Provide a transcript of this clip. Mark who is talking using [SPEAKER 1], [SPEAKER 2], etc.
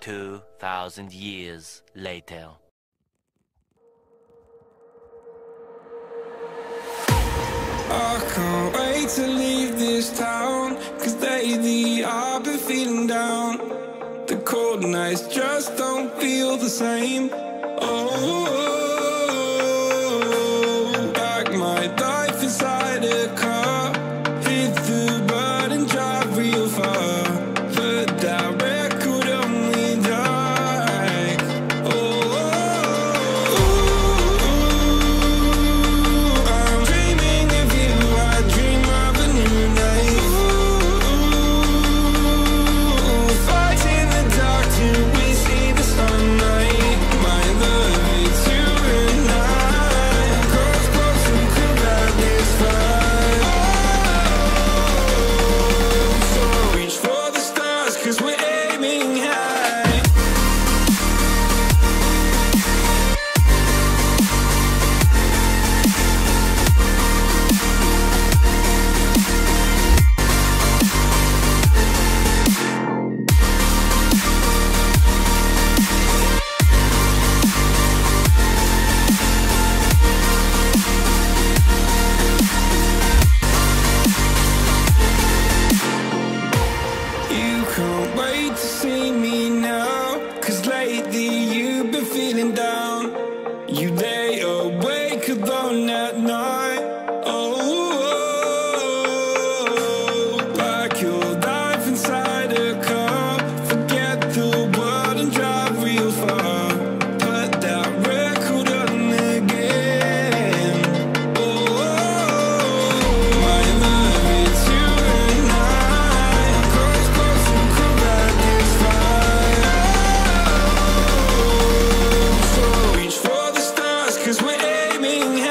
[SPEAKER 1] 2,000 years later.
[SPEAKER 2] I can't wait to leave this town Cause lately I've been feeling down. The cold nights just don't feel the same. Oh, like my life inside. screaming